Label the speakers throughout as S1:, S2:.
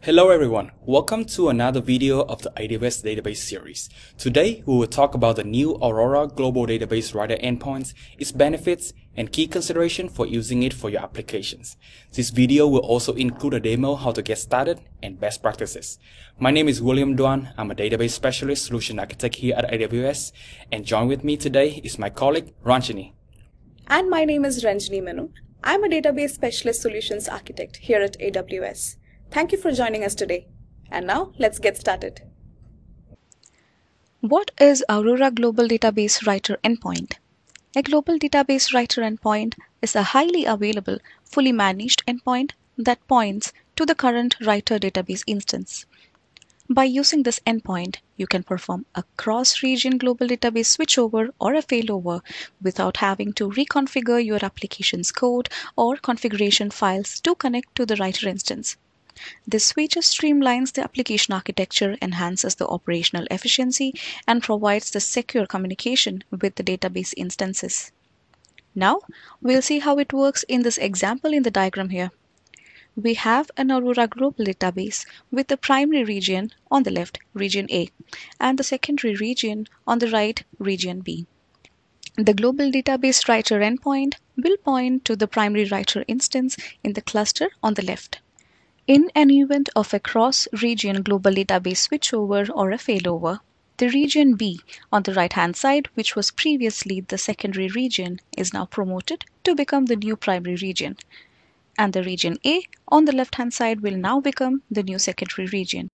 S1: Hello everyone, welcome to another video of the AWS Database series. Today we will talk about the new Aurora Global Database Writer endpoints, its benefits, and key consideration for using it for your applications. This video will also include a demo how to get started and best practices. My name is William Duan, I'm a database specialist solution architect here at AWS, and join with me today is my colleague Ranjini.
S2: And my name is Ranjini Menon. I'm a database specialist solutions architect here at AWS. Thank you for joining us today. And now let's get started.
S3: What is Aurora Global Database Writer Endpoint? A Global Database Writer Endpoint is a highly available, fully managed endpoint that points to the current writer database instance. By using this endpoint, you can perform a cross-region global database switchover or a failover without having to reconfigure your application's code or configuration files to connect to the writer instance. This feature streamlines the application architecture, enhances the operational efficiency, and provides the secure communication with the database instances. Now, we'll see how it works in this example in the diagram here. We have an Aurora global database with the primary region on the left, region A, and the secondary region on the right, region B. The global database writer endpoint will point to the primary writer instance in the cluster on the left. In an event of a cross-region global database switchover or a failover, the region B on the right-hand side, which was previously the secondary region, is now promoted to become the new primary region. And the region A on the left-hand side will now become the new secondary region.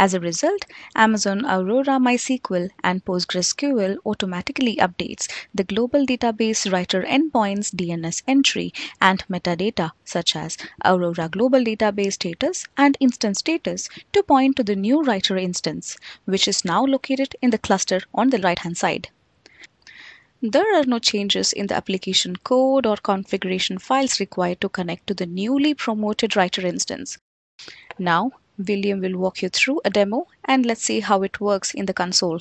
S3: As a result, Amazon Aurora MySQL and PostgreSQL automatically updates the global database writer endpoints DNS entry and metadata such as Aurora global database status and instance status to point to the new writer instance, which is now located in the cluster on the right hand side. There are no changes in the application code or configuration files required to connect to the newly promoted writer instance. Now, William will walk you through a demo and let's see how it works in the console.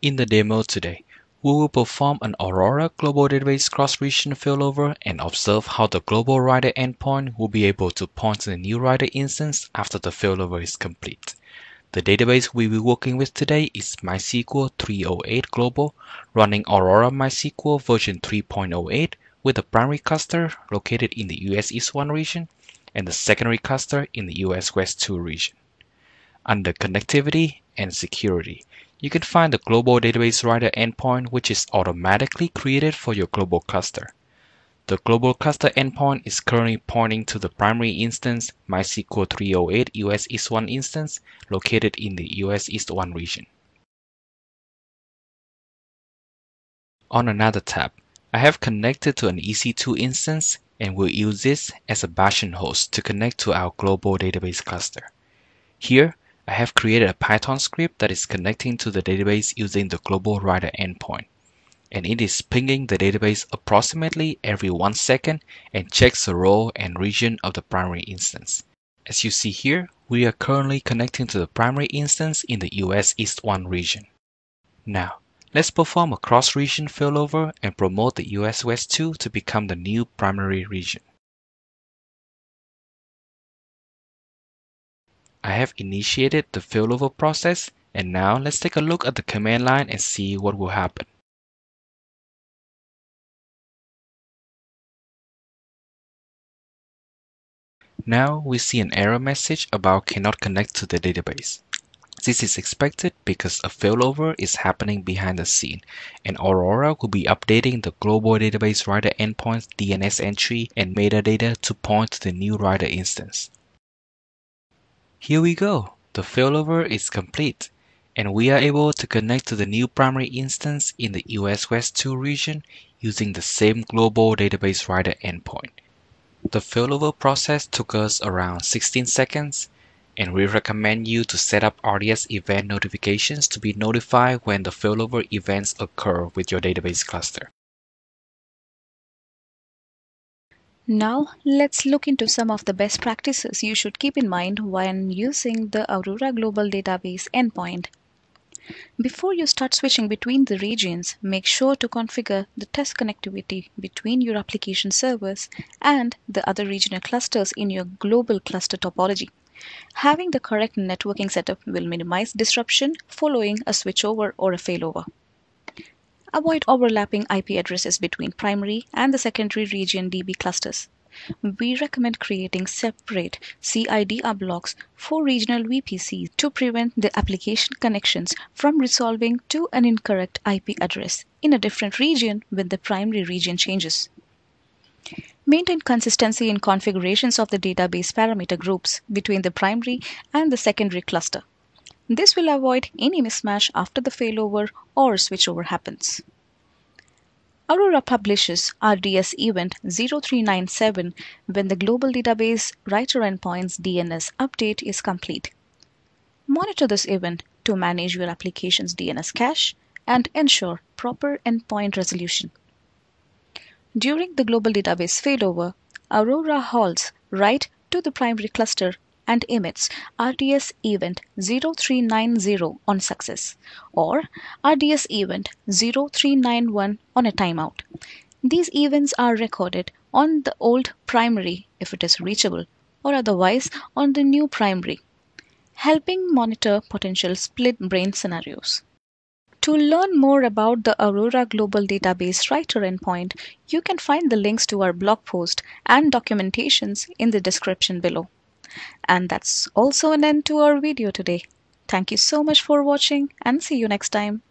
S4: In the demo today, we will perform an Aurora Global Database cross-region failover and observe how the global writer endpoint will be able to point to the new writer instance after the failover is complete. The database we will be working with today is MySQL 308 Global, running Aurora MySQL version 3.08 with the primary cluster located in the US East 1 region and the secondary cluster in the US West 2 region. Under Connectivity and Security, you can find the Global Database Writer endpoint which is automatically created for your global cluster. The global cluster endpoint is currently pointing to the primary instance MySQL 308 US East 1 instance located in the US East 1 region. On another tab, I have connected to an EC2 instance and will use this as a Bastion host to connect to our global database cluster. Here, I have created a Python script that is connecting to the database using the global writer endpoint. And it is pinging the database approximately every one second and checks the role and region of the primary instance. As you see here, we are currently connecting to the primary instance in the US East 1 region. Now, Let's perform a cross-region failover and promote the US West 2 to become the new primary region. I have initiated the failover process and now let's take a look at the command line and see what will happen. Now we see an error message about cannot connect to the database. This is expected because a failover is happening behind the scene, and Aurora will be updating the global database writer endpoint's DNS entry and metadata to point to the new writer instance. Here we go. The failover is complete, and we are able to connect to the new primary instance in the US West 2 region using the same global database writer endpoint. The failover process took us around 16 seconds and we recommend you to set up RDS event notifications to be notified when the failover events occur with your database cluster.
S3: Now, let's look into some of the best practices you should keep in mind when using the Aurora Global Database endpoint. Before you start switching between the regions, make sure to configure the test connectivity between your application servers and the other regional clusters in your global cluster topology. Having the correct networking setup will minimize disruption following a switchover or a failover. Avoid overlapping IP addresses between primary and the secondary region DB clusters we recommend creating separate CIDR blocks for regional VPCs to prevent the application connections from resolving to an incorrect IP address in a different region when the primary region changes. Maintain consistency in configurations of the database parameter groups between the primary and the secondary cluster. This will avoid any mismatch after the failover or switchover happens. Aurora publishes RDS event 0397 when the global database writer endpoints DNS update is complete. Monitor this event to manage your application's DNS cache and ensure proper endpoint resolution. During the global database failover, Aurora halts write to the primary cluster and emits RDS event 0390 on success or RDS event 0391 on a timeout. These events are recorded on the old primary if it is reachable or otherwise on the new primary, helping monitor potential split brain scenarios. To learn more about the Aurora Global Database Writer endpoint, you can find the links to our blog post and documentations in the description below. And that's also an end to our video today. Thank you so much for watching and see you next time.